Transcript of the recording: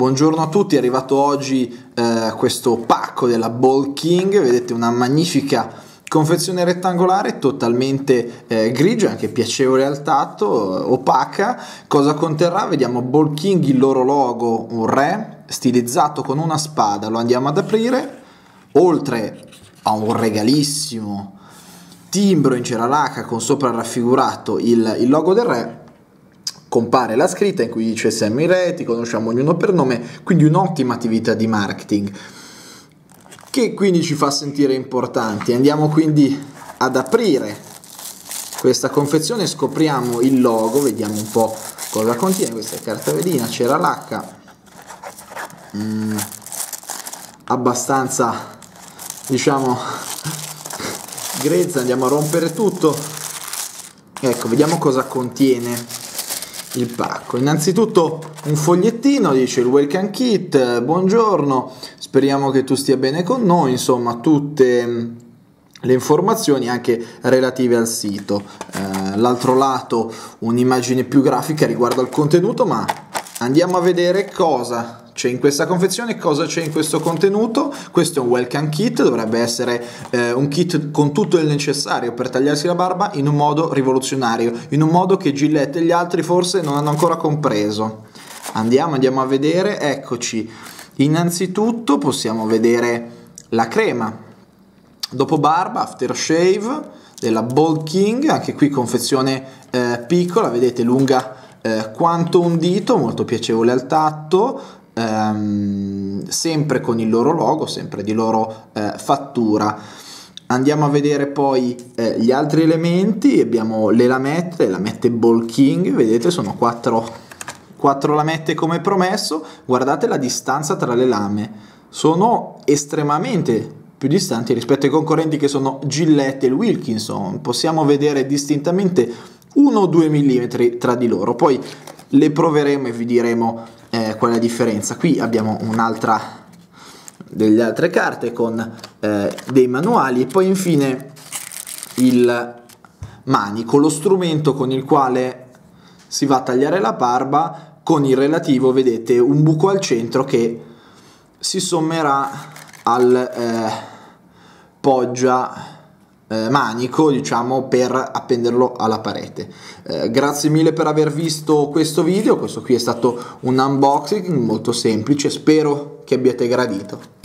Buongiorno a tutti, è arrivato oggi eh, questo pacco della Ball King, vedete una magnifica confezione rettangolare totalmente eh, grigia, anche piacevole al tatto, opaca. Cosa conterrà? Vediamo Ball King, il loro logo, un re stilizzato con una spada, lo andiamo ad aprire, oltre a un regalissimo timbro in ceralaca con sopra raffigurato il, il logo del re compare la scritta in cui dice Sammy Re, ti conosciamo ognuno per nome, quindi un'ottima attività di marketing che quindi ci fa sentire importanti. Andiamo quindi ad aprire questa confezione, scopriamo il logo, vediamo un po' cosa contiene questa carta velina, c'era l'H, mm, abbastanza diciamo grezza, andiamo a rompere tutto. Ecco, vediamo cosa contiene il pacco. Innanzitutto un fogliettino, dice il welcome kit, buongiorno, speriamo che tu stia bene con noi, insomma tutte mm, le informazioni anche relative al sito. Eh, l'altro lato un'immagine più grafica riguardo al contenuto, ma andiamo a vedere cosa c'è in questa confezione, cosa c'è in questo contenuto. Questo è un welcome kit, dovrebbe essere eh, un kit con tutto il necessario per tagliarsi la barba in un modo rivoluzionario, in un modo che Gillette e gli altri forse non hanno ancora compreso. Andiamo, andiamo a vedere, eccoci. Innanzitutto possiamo vedere la crema. Dopo barba, aftershave della Bold King, anche qui confezione eh, piccola, vedete lunga eh, quanto un dito, molto piacevole al tatto, ehm, sempre con il loro logo, sempre di loro eh, fattura. Andiamo a vedere poi eh, gli altri elementi, abbiamo le lamette, le lamette Ball King, vedete sono quattro, quattro lamette come promesso, guardate la distanza tra le lame, sono estremamente più distanti rispetto ai concorrenti che sono Gillette e Wilkinson, possiamo vedere distintamente 1 o 2 mm tra di loro, poi le proveremo e vi diremo eh, qual è la differenza. Qui abbiamo un'altra delle altre carte con eh, dei manuali e poi infine il manico, lo strumento con il quale si va a tagliare la barba con il relativo, vedete, un buco al centro che si sommerà al eh, poggia eh, manico diciamo per appenderlo alla parete. Eh, grazie mille per aver visto questo video. Questo qui è stato un unboxing molto semplice. Spero che abbiate gradito